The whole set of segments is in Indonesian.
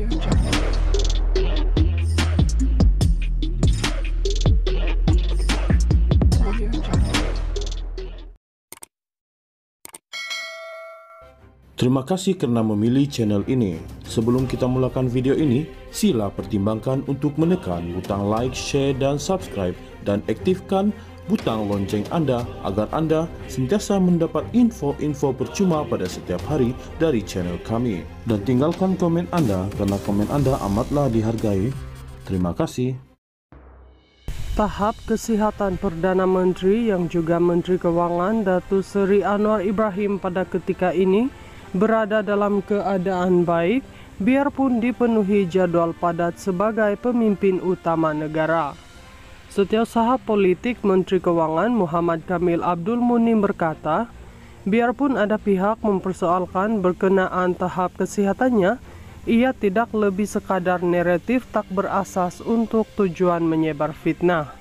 Terima kasih karena memilih channel ini. Sebelum kita mulakan video ini, sila pertimbangkan untuk menekan butang like, share, dan subscribe, dan aktifkan butang lonceng Anda agar Anda sentiasa mendapat info-info percuma pada setiap hari dari channel kami. Dan tinggalkan komen Anda karena komen Anda amatlah dihargai. Terima kasih. Tahap kesehatan Perdana Menteri yang juga Menteri Keuangan Datu Seri Anwar Ibrahim pada ketika ini berada dalam keadaan baik biarpun dipenuhi jadwal padat sebagai pemimpin utama negara. Setiausaha politik Menteri Keuangan Muhammad Kamil Abdul Munim berkata, biarpun ada pihak mempersoalkan berkenaan tahap kesehatannya, ia tidak lebih sekadar naratif tak berasas untuk tujuan menyebar fitnah.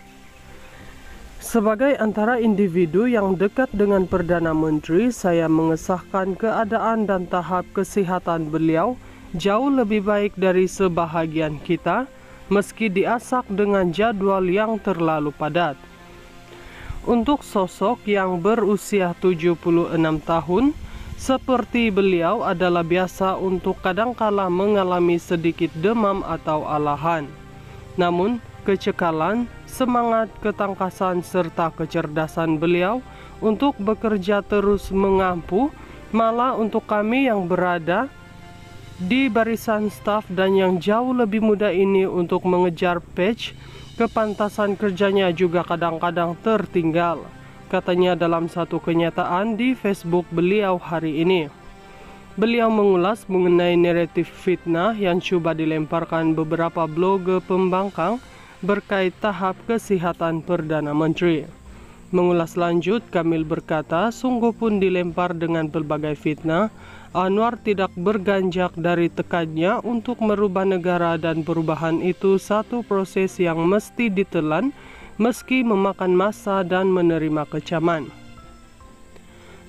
Sebagai antara individu yang dekat dengan Perdana Menteri, saya mengesahkan keadaan dan tahap kesehatan beliau jauh lebih baik dari sebahagian kita, meski diasak dengan jadwal yang terlalu padat. Untuk sosok yang berusia 76 tahun, seperti beliau adalah biasa untuk kadangkala mengalami sedikit demam atau alahan. Namun, kecekalan, semangat, ketangkasan, serta kecerdasan beliau untuk bekerja terus mengampu, malah untuk kami yang berada di barisan staf dan yang jauh lebih muda ini untuk mengejar patch, kepantasan kerjanya juga kadang-kadang tertinggal, katanya dalam satu kenyataan di Facebook beliau hari ini. Beliau mengulas mengenai naratif fitnah yang coba dilemparkan beberapa blogger pembangkang berkait tahap kesehatan Perdana Menteri. Mengulas lanjut, Kamil berkata, sungguh pun dilempar dengan pelbagai fitnah, Anwar tidak berganjak dari tekannya untuk merubah negara dan perubahan itu satu proses yang mesti ditelan meski memakan masa dan menerima kecaman.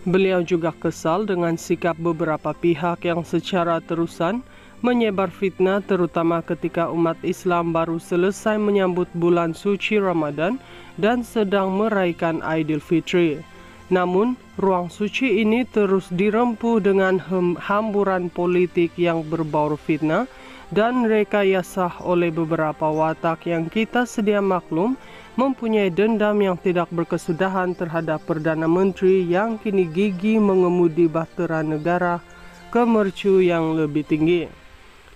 Beliau juga kesal dengan sikap beberapa pihak yang secara terusan menyebar fitnah terutama ketika umat Islam baru selesai menyambut bulan suci Ramadan dan sedang meraihkan Aidilfitri. Namun, ruang suci ini terus dirempuh dengan hamburan politik yang berbau fitnah dan rekayasa oleh beberapa watak yang kita sedia maklum mempunyai dendam yang tidak berkesudahan terhadap Perdana Menteri yang kini gigi mengemudi bahtera negara ke mercu yang lebih tinggi.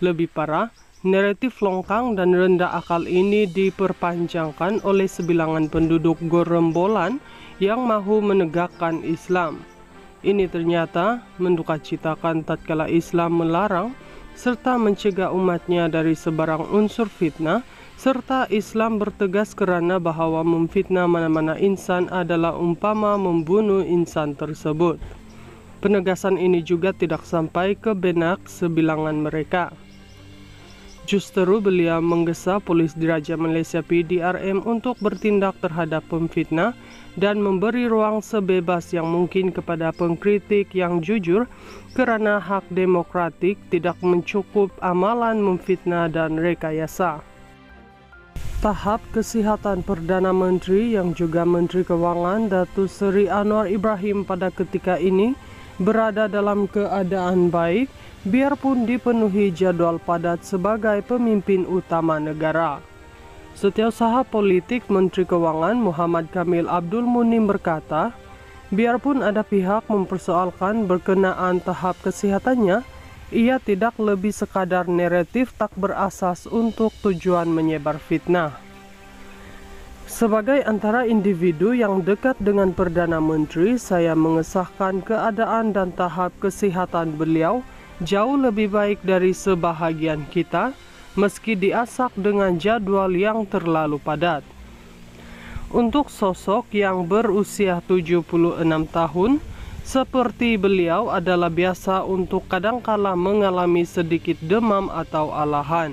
Lebih parah, naratif longkang dan rendah akal ini diperpanjangkan oleh sebilangan penduduk Gorembolan yang mahu menegakkan Islam. Ini ternyata mendukacitakan tatkala Islam melarang serta mencegah umatnya dari sebarang unsur fitnah serta Islam bertegas kerana bahawa memfitnah mana-mana insan adalah umpama membunuh insan tersebut. Penegasan ini juga tidak sampai ke benak sebilangan mereka. Justeru beliau menggesa polis diraja Malaysia PDRM untuk bertindak terhadap pemfitnah dan memberi ruang sebebas yang mungkin kepada pengkritik yang jujur kerana hak demokratik tidak mencukup amalan memfitnah dan rekayasa. Tahap kesihatan Perdana Menteri yang juga Menteri Keuangan Datu Seri Anwar Ibrahim pada ketika ini berada dalam keadaan baik biarpun dipenuhi jadwal padat sebagai pemimpin utama negara. Setiausaha politik Menteri Keuangan Muhammad Kamil Abdul Munim berkata, biarpun ada pihak mempersoalkan berkenaan tahap kesehatannya, ia tidak lebih sekadar naratif tak berasas untuk tujuan menyebar fitnah. Sebagai antara individu yang dekat dengan Perdana Menteri, saya mengesahkan keadaan dan tahap kesehatan beliau jauh lebih baik dari sebahagian kita, meski diasak dengan jadwal yang terlalu padat. Untuk sosok yang berusia 76 tahun, seperti beliau adalah biasa untuk kadangkala mengalami sedikit demam atau alahan.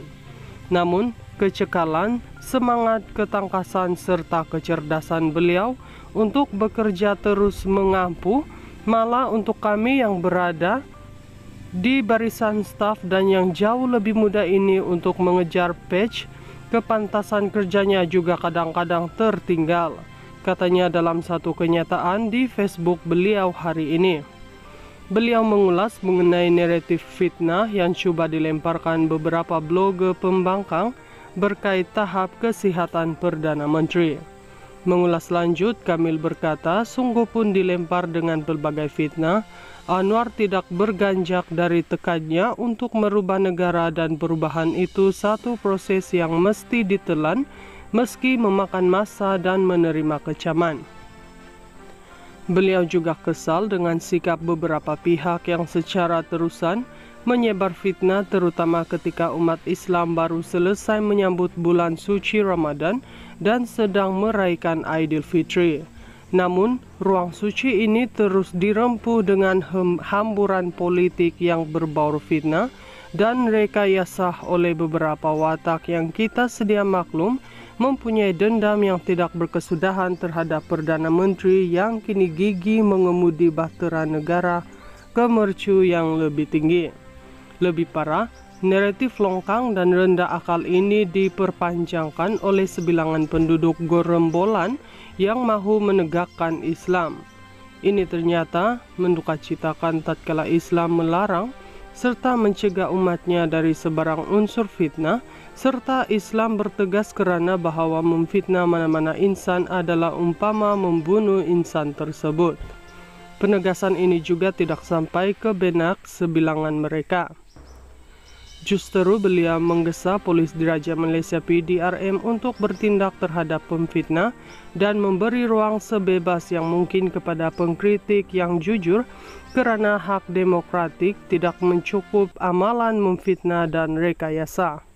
Namun, kecekalan, semangat, ketangkasan, serta kecerdasan beliau untuk bekerja terus mengampu, malah untuk kami yang berada di barisan staf dan yang jauh lebih muda ini untuk mengejar patch, kepantasan kerjanya juga kadang-kadang tertinggal. Katanya dalam satu kenyataan di Facebook beliau hari ini. Beliau mengulas mengenai naratif fitnah yang coba dilemparkan beberapa blogger pembangkang berkait tahap kesehatan Perdana Menteri. Mengulas lanjut, Kamil berkata, sungguh pun dilempar dengan berbagai fitnah, Anwar tidak berganjak dari tekannya untuk merubah negara dan perubahan itu satu proses yang mesti ditelan meski memakan masa dan menerima kecaman. Beliau juga kesal dengan sikap beberapa pihak yang secara terusan menyebar fitnah terutama ketika umat Islam baru selesai menyambut bulan suci Ramadan dan sedang meraihkan Aidilfitri. Namun, ruang suci ini terus dirempuh dengan hamburan politik yang berbau fitnah dan rekayasa oleh beberapa watak yang kita sedia maklum mempunyai dendam yang tidak berkesudahan terhadap Perdana Menteri yang kini gigi mengemudi bahtera negara ke mercu yang lebih tinggi. Lebih parah, naratif longkang dan rendah akal ini diperpanjangkan oleh sebilangan penduduk Gorembolan yang mahu menegakkan Islam. Ini ternyata mendukacitakan tatkala Islam melarang serta mencegah umatnya dari sebarang unsur fitnah, serta Islam bertegas kerana bahwa memfitnah mana-mana insan adalah umpama membunuh insan tersebut. Penegasan ini juga tidak sampai ke benak sebilangan mereka. Justru beliau menggesa polis diraja Malaysia PDRM untuk bertindak terhadap pemfitnah dan memberi ruang sebebas yang mungkin kepada pengkritik yang jujur kerana hak demokratik tidak mencukup amalan memfitnah dan rekayasa.